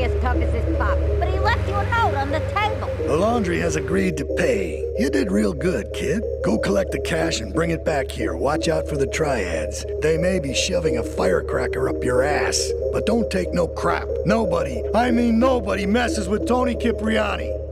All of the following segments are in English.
this spot, but he left you a note on the table. The laundry has agreed to pay. You did real good, kid. Go collect the cash and bring it back here. Watch out for the triads. They may be shoving a firecracker up your ass. But don't take no crap. Nobody, I mean nobody, messes with Tony Cipriani.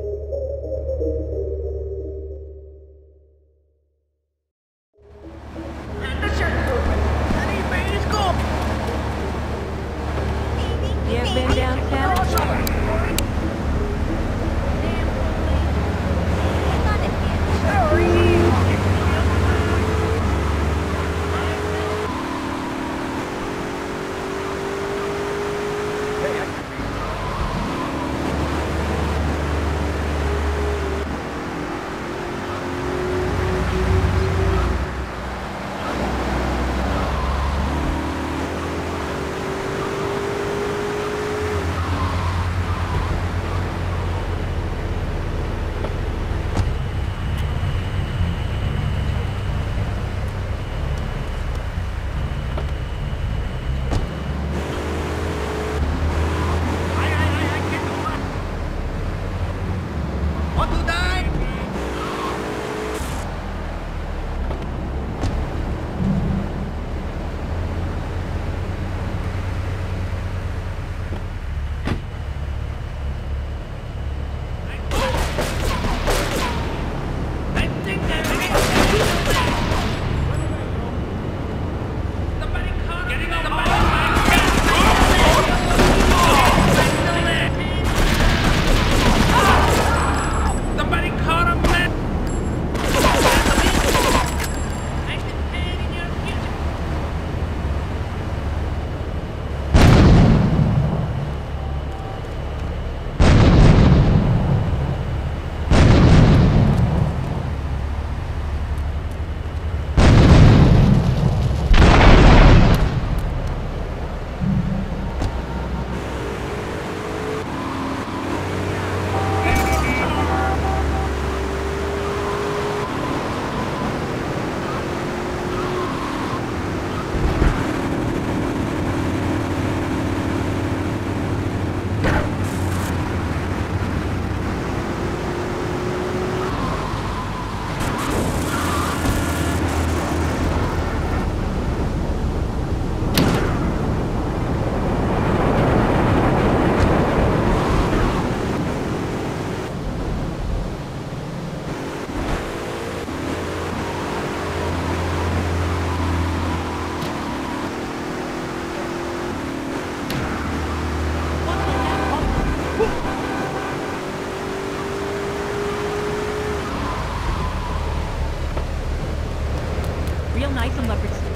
Nice on leopard sleep.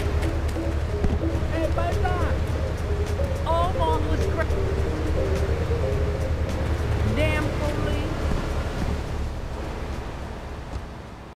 Hey, my God! Oh, mom was great.